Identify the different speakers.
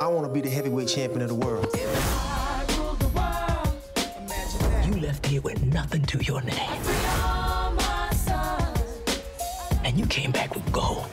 Speaker 1: I want to be the heavyweight champion of the world.
Speaker 2: You left here with nothing to your name. And you came back with gold.